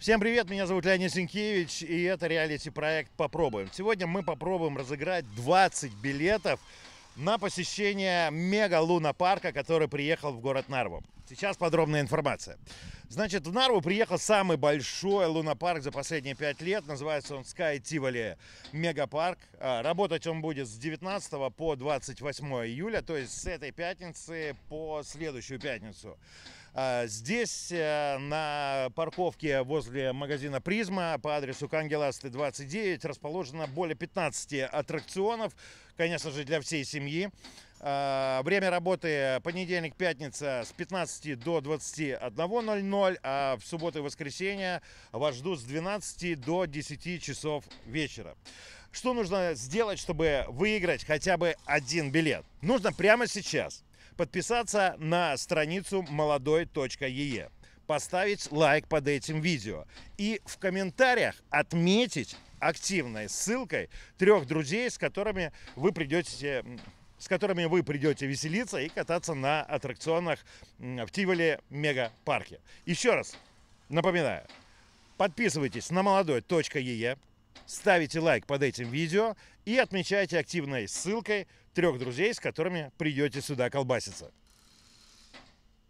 Всем привет, меня зовут Леонид Сенкевич, и это реалити-проект «Попробуем». Сегодня мы попробуем разыграть 20 билетов на посещение мега-луна-парка, который приехал в город Нарву. Сейчас подробная информация. Значит, в Нарву приехал самый большой лунопарк за последние пять лет. Называется он Sky Tivoli Мегапарк. А, работать он будет с 19 по 28 июля, то есть с этой пятницы по следующую пятницу. А, здесь э, на парковке возле магазина «Призма» по адресу Кангеласты 29 расположено более 15 аттракционов, конечно же, для всей семьи. А, время работы понедельник-пятница с 15 до 21.00, а в субботу и воскресенье вас ждут с 12 до 10 часов вечера. Что нужно сделать, чтобы выиграть хотя бы один билет? Нужно прямо сейчас – подписаться на страницу молодой.е, поставить лайк под этим видео и в комментариях отметить активной ссылкой трех друзей, с которыми вы придете с которыми вы придете веселиться и кататься на аттракционах в Тиволе Мега Парке. Еще раз напоминаю, подписывайтесь на молодой.е, ставите лайк под этим видео и отмечайте активной ссылкой трех друзей, с которыми придете сюда колбаситься.